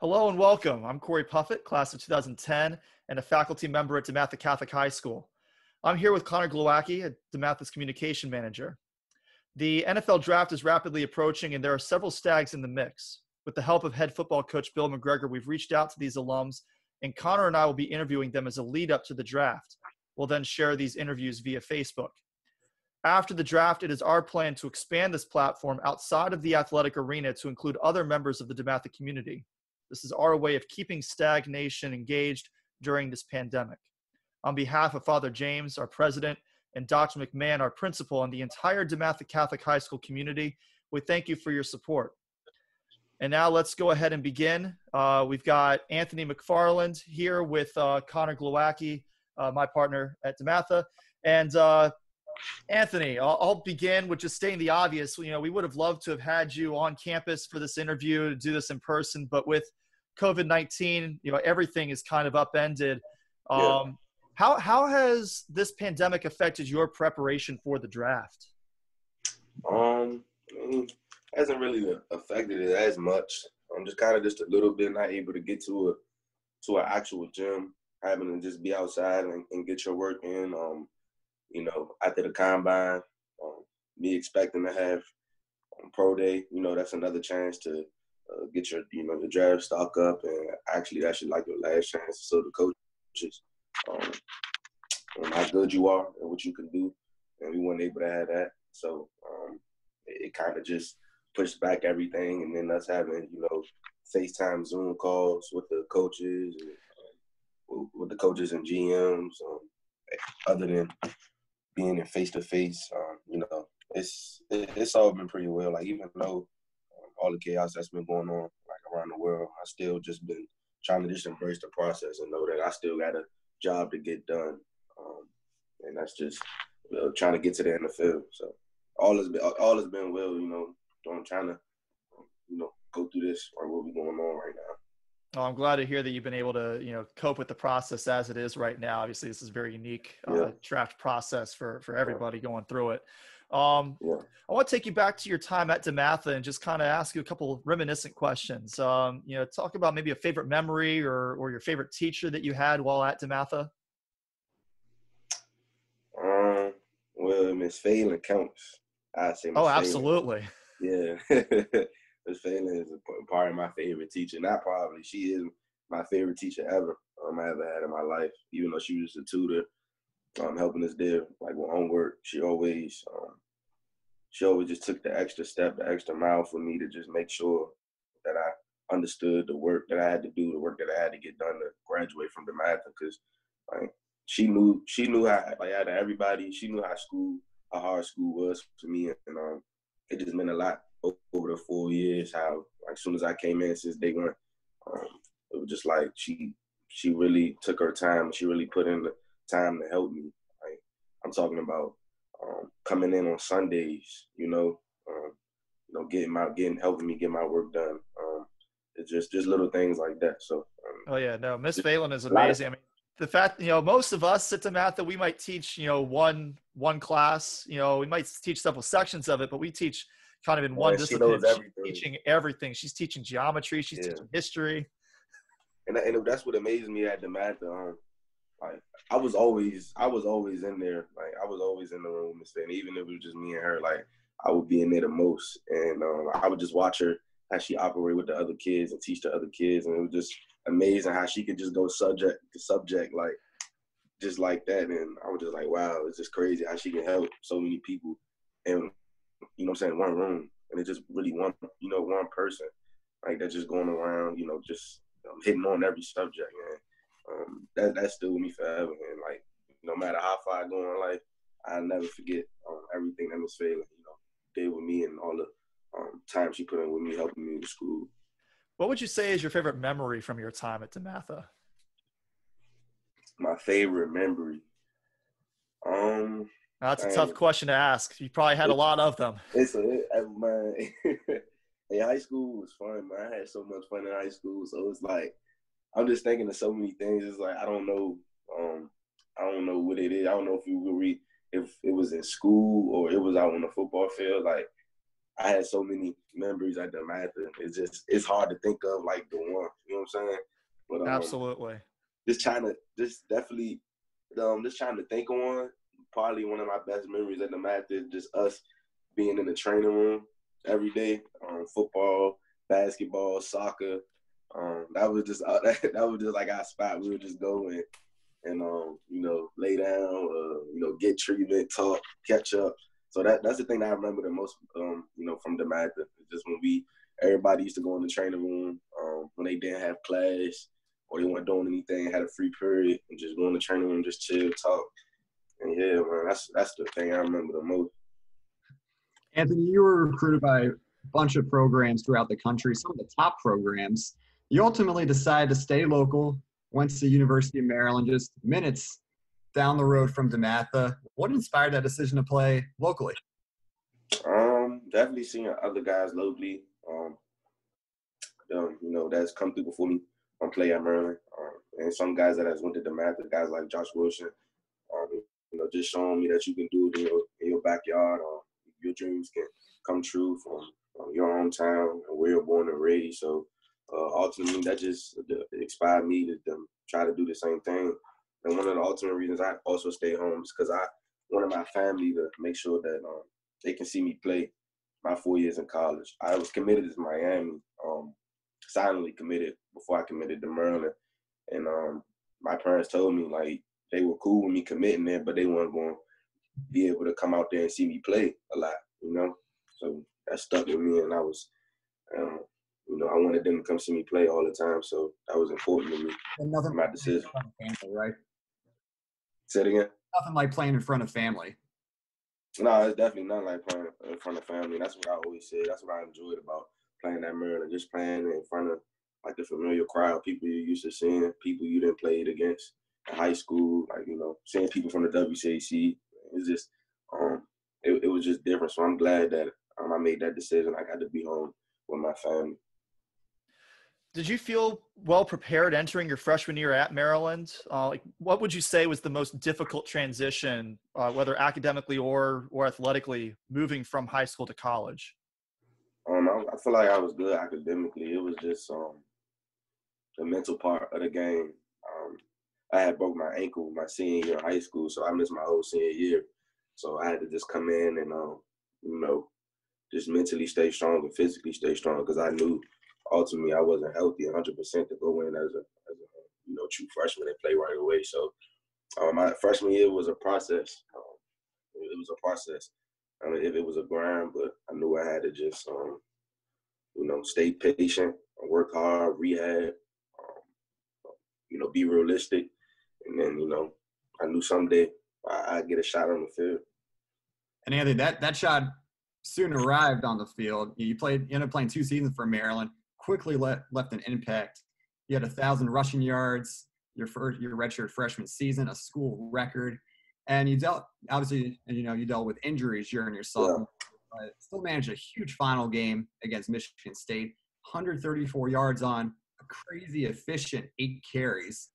Hello and welcome. I'm Cory Puffett, class of 2010, and a faculty member at DeMatha Catholic High School. I'm here with Connor Glowacki, DeMatha's communication manager. The NFL draft is rapidly approaching, and there are several stags in the mix. With the help of head football coach Bill McGregor, we've reached out to these alums, and Connor and I will be interviewing them as a lead up to the draft. We'll then share these interviews via Facebook. After the draft, it is our plan to expand this platform outside of the athletic arena to include other members of the DeMatha community. This is our way of keeping Stag Nation engaged during this pandemic. On behalf of Father James, our president, and Dr. McMahon, our principal, and the entire DeMatha Catholic High School community, we thank you for your support. And now let's go ahead and begin. Uh, we've got Anthony McFarland here with uh, Connor Glowacki, uh, my partner at DeMatha. And uh, Anthony, I'll, I'll, begin with just stating the obvious. You know, we would have loved to have had you on campus for this interview to do this in person, but with COVID nineteen, you know, everything is kind of upended. Um, yeah. How how has this pandemic affected your preparation for the draft? Um, I mean, hasn't really affected it as much. I'm just kind of just a little bit not able to get to a to an actual gym, having to just be outside and, and get your work in. Um, you know, after the combine, um, me expecting to have um, pro day, you know, that's another chance to uh, get your, you know, your draft stock up, and actually that's like your last chance. So the coaches, um, um, how good you are and what you can do, and we weren't able to have that. So um, it, it kind of just pushed back everything, and then us having, you know, FaceTime Zoom calls with the coaches, and, um, with the coaches and GMs. Um, other than being in face to face, you know, it's it's all been pretty well. Like even though um, all the chaos that's been going on like around the world, I still just been trying to just embrace the process and know that I still got a job to get done, um, and that's just you know, trying to get to the NFL. So all has been all has been well, you know. I'm trying to you know go through this or what we going on right now. Well, I'm glad to hear that you've been able to, you know, cope with the process as it is right now. Obviously, this is a very unique uh, yeah. draft process for for everybody going through it. Um, yeah. I want to take you back to your time at DeMatha and just kind of ask you a couple of reminiscent questions. Um, you know, talk about maybe a favorite memory or or your favorite teacher that you had while at DeMatha. Um, well, Miss Phelan counts. I say. Ms. oh, absolutely. Yeah. Miss Phelan is a part of my favorite teacher. Not probably, she is my favorite teacher ever um, I ever had in my life. Even though she was a tutor, um, helping us there, like with homework, she always, um, she always just took the extra step, the extra mile for me to just make sure that I understood the work that I had to do, the work that I had to get done to graduate from DeMatha. Because like she knew, she knew how, like out of everybody, she knew how school, how hard school was for me, and um, it just meant a lot over the four years. How like as soon as I came in since day one, um, it was just like she she really took her time. She really put in the time to help me. Like I'm talking about um, coming in on Sundays, you know, um, you know, getting my getting helping me get my work done. Um, it's just just little things like that. So. Um, oh yeah, no, Miss Phelan is amazing. Of, I mean, the fact you know most of us sit to math that we might teach you know one one class you know we might teach several sections of it but we teach kind of in one discipline. Everything. teaching everything. She's teaching geometry. She's yeah. teaching history. And, and that's what amazed me at DeMatha. Um, like I was always, I was always in there. Like I was always in the room and even if it was just me and her, like I would be in there the most. And um, I would just watch her how she operate with the other kids and teach the other kids, and it was just amazing how she could just go subject to subject like just like that. And I was just like, wow, it's just crazy how she can help so many people. And you know I'm saying, one room. And it's just really one, you know, one person. Like they're just going around, you know, just um, hitting on every subject, man. Um, that that's still with me forever. And like, no matter how far I go in life, I never forget um, everything that Miss Phelan, you know, did with me and all the um, time she put in with me, helping me with school. What would you say is your favorite memory from your time at DeMatha? My favorite memory. Um, that's a tough question to ask. You probably had a lot of them. It's a man. hey, high school was fun, man. I had so much fun in high school. So it's like I'm just thinking of so many things. It's like I don't know. Um, I don't know what it is. I don't know if you would read if it was in school or it was out on the football field. Like I had so many memories at DeMatha. It's just it's hard to think of like the one. You know what I'm saying? But um, absolutely, just trying to just definitely um just trying to think on probably one of my best memories at DeMatha is just us being in the training room every day, um, football, basketball, soccer. Um, that was just uh, that, that was just like our spot. We would just go and and um, you know lay down, uh, you know get treatment, talk, catch up. So that that's the thing that I remember the most, um, you know, from DeMatha. Just when we everybody used to go in the training room um, when they didn't have class or they weren't doing anything, had a free period, and just go in the training room, just chill, talk. And yeah, man, that's that's the thing I remember the most. Anthony, you were recruited by a bunch of programs throughout the country, some of the top programs. You ultimately decided to stay local, went to the University of Maryland, just minutes down the road from DeMatha. What inspired that decision to play locally? Um, definitely seeing other guys locally. Um, um you know, that's come through before me on play at Maryland, um, and some guys that has went to DeMatha, guys like Josh Wilson. Um, you know, just showing me that you can do it in your, in your backyard. Um, your dreams can come true from, from your hometown and where you're born and raised. So uh, ultimately, that just inspired me to, to try to do the same thing. And one of the ultimate reasons I also stay home is because I wanted my family to make sure that um, they can see me play my four years in college. I was committed to Miami, um, silently committed before I committed to Maryland. And um, my parents told me like they were cool with me committing there, but they weren't going to be able to come out there and see me play a lot, you know. So that stuck with me, and I was, um, you know, I wanted them to come see me play all the time. So that was important to me. And nothing my decision, family, right? Say it again. Nothing like playing in front of family. No, it's definitely not like playing in front of family. That's what I always said. That's what I enjoyed about playing that Maryland, just playing in front of like the familiar crowd, people you're used to seeing, people you didn't play it against in high school, like you know, seeing people from the WCAC. It's just, um, it, it was just different. So I'm glad that um, I made that decision. I got to be home with my family. Did you feel well prepared entering your freshman year at Maryland? Uh, like, what would you say was the most difficult transition, uh, whether academically or or athletically, moving from high school to college? Um, I, I, feel like I was good academically. It was just um, the mental part of the game. I had broke my ankle my senior year of high school, so I missed my whole senior year. So I had to just come in and, um, you know, just mentally stay strong and physically stay strong because I knew ultimately I wasn't healthy 100% to go in as a, as a you know true freshman and play right away. So um, my freshman year was a process. Um, it was a process. I mean, if it was a grind, but I knew I had to just, um, you know, stay patient, work hard, rehab, um, you know, be realistic, and then you know, I knew someday I, would get a shot on the field. And Anthony, that that shot soon arrived on the field. You played, you ended up playing two seasons for Maryland. Quickly left left an impact. You had a thousand rushing yards your first your redshirt freshman season, a school record, and you dealt obviously you know you dealt with injuries during your sophomore, yeah. but still managed a huge final game against Michigan State, 134 yards on a crazy efficient eight carries,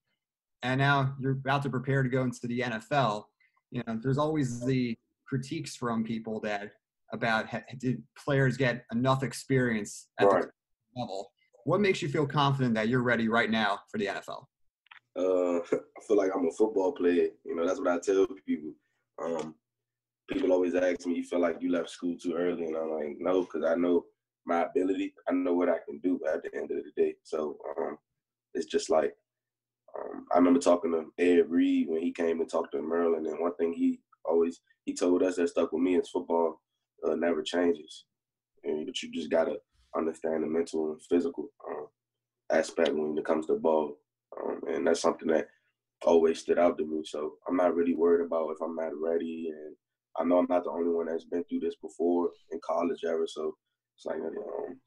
and now you're about to prepare to go into the NFL. You know, there's always the critiques from people that about did players get enough experience at right. the level. What makes you feel confident that you're ready right now for the NFL? Uh, I feel like I'm a football player. You know, that's what I tell people. Um, people always ask me, "You feel like you left school too early?" And I'm like, "No, because I know my ability. I know what I can do at the end of the day." So um, it's just like um, I remember talking to Ed Reed when he came and talked to Maryland, and one thing he always he told us that stuck with me is football uh, never changes. And, but you just gotta understand the mental and physical um, aspect when it comes to ball, um, and that's something that always stood out to me. So I'm not really worried about if I'm not ready, and I know I'm not the only one that's been through this before in college ever. So it's like um,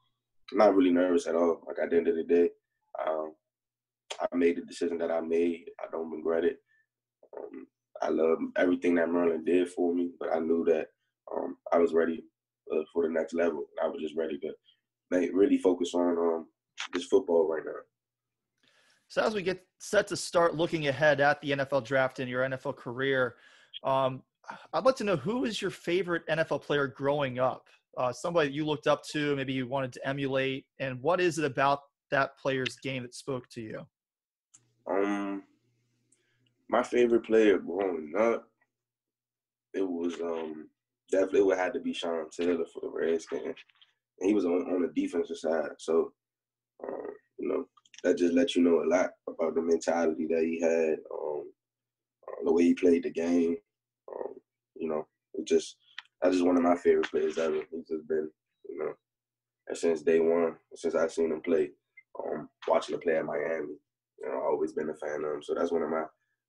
I'm not really nervous at all. Like at the end of the day, um, I made the decision that I made. I don't regret it. Um, I love everything that Maryland did for me, but I knew that um, I was ready uh, for the next level. I was just ready to make, really focus on um, this football right now. So as we get set to start looking ahead at the NFL draft in your NFL career, um, I'd like to know who is your favorite NFL player growing up? Uh, somebody you looked up to, maybe you wanted to emulate, and what is it about that player's game that spoke to you? Um, my favorite player growing up, it was um definitely would have to be Sean Taylor for the Redskins. And he was on, on the defensive side, so um, you know that just lets you know a lot about the mentality that he had, um, uh, the way he played the game. Um, you know, it just that's just one of my favorite players ever. He's just been, you know, since day one, since I've seen him play. Um, watching him play at Miami, you know, I've always been a fan of him. So that's one of my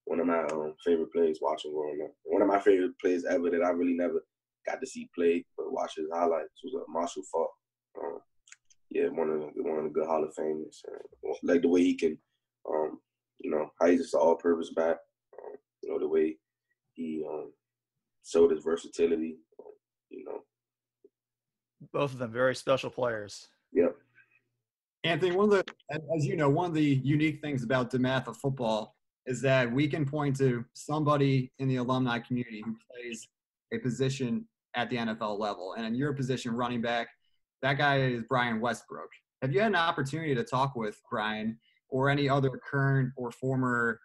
one of my um, favorite plays watching growing up. One of my favorite plays ever that I really never got to see play, but watch his highlights was uh, Marshall Faulk. Um, yeah, one of the one of the good Hall of Famers. Uh, like the way he can, um, you know, how he's just an all-purpose back. Um, you know, the way he um, showed his versatility. Um, you know, both of them very special players. Yep. Anthony, one of the, as you know, one of the unique things about DeMatha football is that we can point to somebody in the alumni community who plays a position at the NFL level. And in your position, running back, that guy is Brian Westbrook. Have you had an opportunity to talk with Brian or any other current or former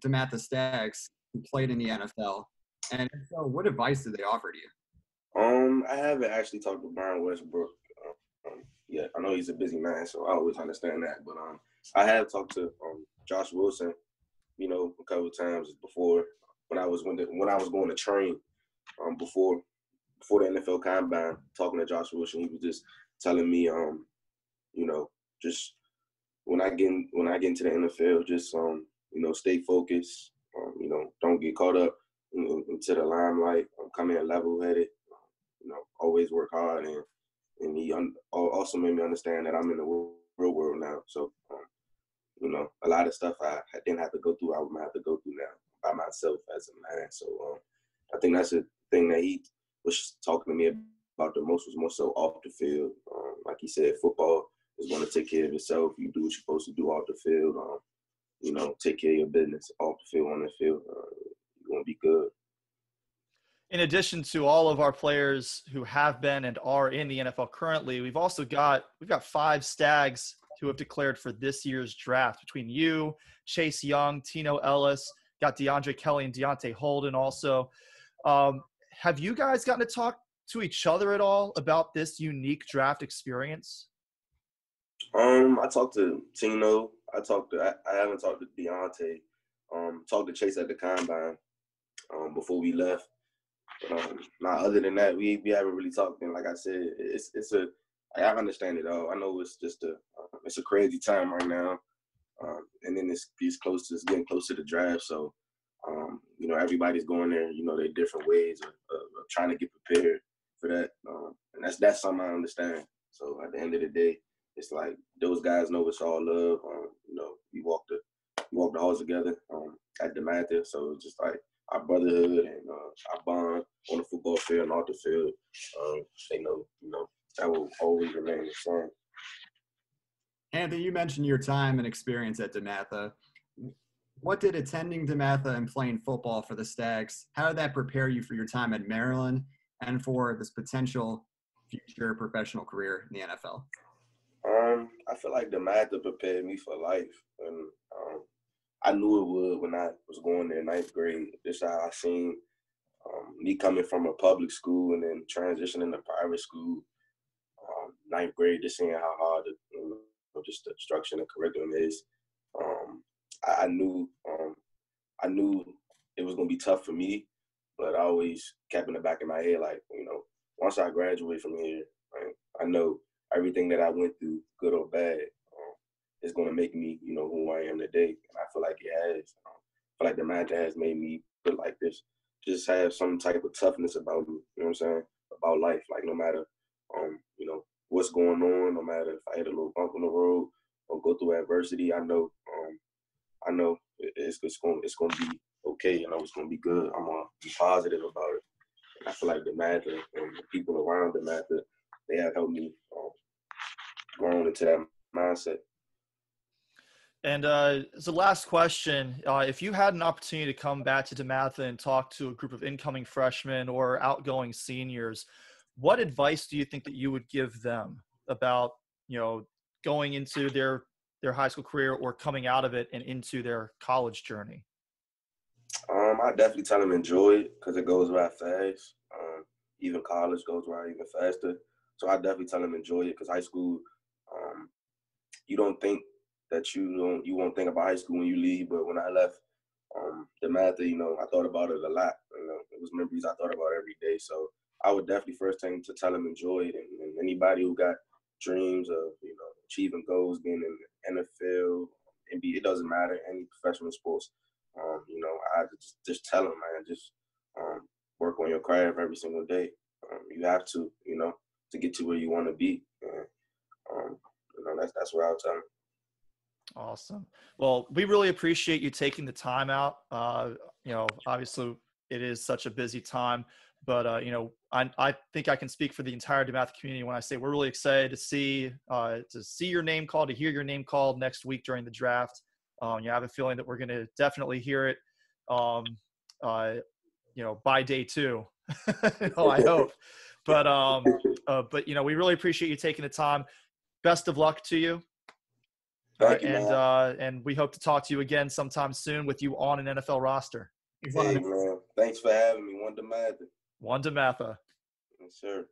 DeMatha Stags who played in the NFL? And so, what advice did they offer to you? Um, I haven't actually talked to Brian Westbrook um, um. I know he's a busy man, so I always understand that. But um, I have talked to um, Josh Wilson, you know, a couple of times before when I was when the, when I was going to train um, before before the NFL Combine, talking to Josh Wilson, he was just telling me, um, you know, just when I get when I get into the NFL, just um, you know, stay focused. Um, you know, don't get caught up in, into the limelight. Um, come in level headed. You know, always work hard, and and he un- also made me understand that I'm in the real world now. So, um, you know, a lot of stuff I, I didn't have to go through, I would have to go through now by myself as a man. So, um, I think that's a thing that he was talking to me about the most was more so off the field. Um, like he said, football is going to take care of itself. You do what you're supposed to do off the field. Um, you know, take care of your business off the field, on the field. Uh, you're going to be good. In addition to all of our players who have been and are in the NFL currently, we've also got we've got five Stags who have declared for this year's draft. Between you, Chase Young, Tino Ellis, got DeAndre Kelly and Deontay Holden also. Um, have you guys gotten to talk to each other at all about this unique draft experience? Um, I talked to Tino. I talked to. I, I haven't talked to Deontay. Um, talked to Chase at the combine. Um, before we left. Um, not other than that, we we haven't really talked. And like I said, it's it's a. I understand it all. I know it's just a. Uh, it's a crazy time right now. Um, and then it's, it's close to it's getting close to the draft. So um, you know, everybody's going there, you know, their different ways of, of, of, trying to get prepared for that. Um, and that's that's something I understand. So at the end of the day, it's like those guys know it's all love. Um, you know, we walk the we the halls together um, at DeMatha. So it's just like our brotherhood and our bond on the football field and off the field. Um, they know, you know, that will always remain the same. Anthony, you mentioned your time and experience at DeMatha what did attending DeMatha and playing football for the Stags, how did that prepare you for your time at Maryland and for this potential future professional career in the NFL? Um, I feel like DeMatha prepared me for life, and um, I knew it would when I was going there ninth grade. This how I seen me coming from a public school and then transitioning to private school. Um, ninth grade, just seeing how hard the, you know, just the instruction and curriculum is. Um, I, I knew um, I knew it was gonna be tough for me, but I always kept in the back of my head like, you know, once I graduate from here, I know everything that I went through, good or bad, um, is gonna make me, you know, who I am today. And I feel like it has. Um, I feel like DeMatha has made me feel like this. Just have some type of toughness about me. You know what I'm saying? About life. Like no matter, um, you know, what's going on, no matter if I hit a little bump on the road or go through adversity, I know um, I know it's it's going it's going to be okay. I know it's going to be good. I'm gonna be positive about it. And I feel like DeMatha and the people around DeMatha, they have helped me um, grow into that mindset. And uh, a last question, uh, if you had an opportunity to come back to DeMatha and talk to a group of incoming freshmen or outgoing seniors, what advice do you think that you would give them about, you know, going into their their high school career or coming out of it and into their college journey? Um, I definitely tell them enjoy it because it goes by fast. Um, even college goes by even faster. So I definitely tell them enjoy it because high school, um, you don't think that you don't you won't think about high school when you leave. But when I left, um, DeMatha, you know, I thought about it a lot. You know, it was memories I thought about every day. So I would definitely first thing to tell them enjoy it, and, and anybody who got dreams of you know achieving goals, being in the NFL, NBA, it doesn't matter any professional sports. Um, you know, I just just tell them, man, just um, work on your craft every single day. Um, you have to, you know, to get to where you want to be. And, um, you know, that's that's where I'll tell them. Awesome. Well, we really appreciate you taking the time out. Uh, you know, obviously it is such a busy time, but uh, you know, I, I think I can speak for the entire DeMatha community when I say we're really excited to see uh, to see your name called, to hear your name called next week during the draft. Um, you have a feeling that we're going to definitely hear it. Um, uh, you know, by day two. oh, I hope. But um, uh, but you know, we really appreciate you taking the time. Best of luck to you. Thank you, and uh, and we hope to talk to you again sometime soon with you on an NFL roster. Hey, man. Thanks for having me. One to Mather. One to Matha. Yes, sir.